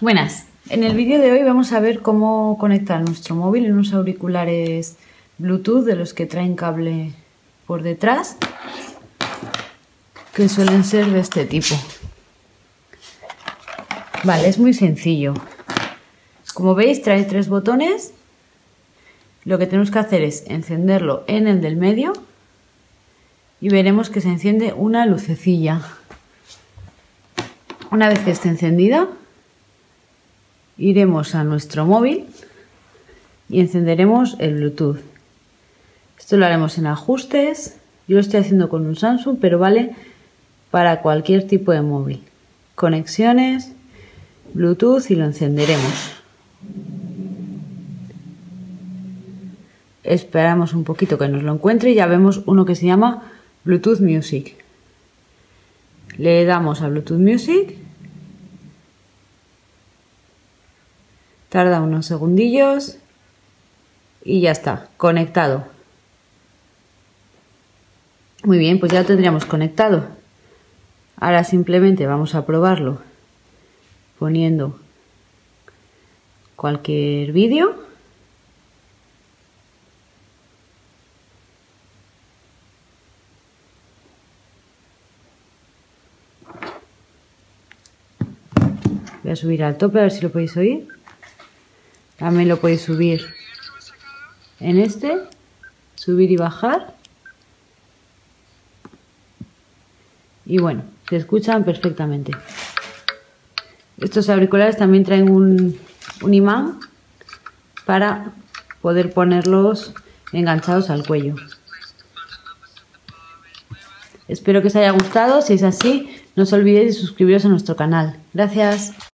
Buenas, en el vídeo de hoy vamos a ver cómo conectar nuestro móvil en unos auriculares Bluetooth de los que traen cable por detrás que suelen ser de este tipo. Vale, es muy sencillo. Como veis trae tres botones. Lo que tenemos que hacer es encenderlo en el del medio y veremos que se enciende una lucecilla. Una vez que esté encendida, iremos a nuestro móvil y encenderemos el Bluetooth. Esto lo haremos en ajustes. Yo lo estoy haciendo con un Samsung, pero vale para cualquier tipo de móvil. Conexiones, Bluetooth y lo encenderemos. Esperamos un poquito que nos lo encuentre y ya vemos uno que se llama Bluetooth Music. Le damos a Bluetooth Music Tarda unos segundillos y ya está, conectado. Muy bien, pues ya lo tendríamos conectado. Ahora simplemente vamos a probarlo poniendo cualquier vídeo. Voy a subir al tope a ver si lo podéis oír. También lo podéis subir en este, subir y bajar. Y bueno, se escuchan perfectamente. Estos auriculares también traen un, un imán para poder ponerlos enganchados al cuello. Espero que os haya gustado. Si es así, no os olvidéis de suscribiros a nuestro canal. Gracias.